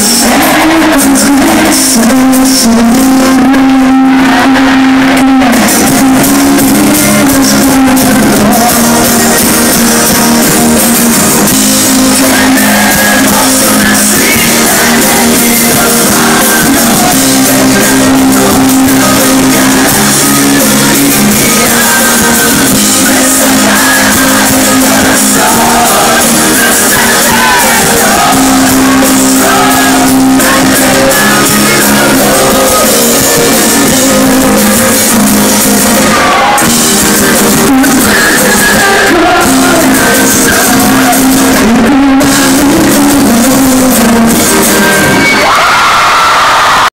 Yes.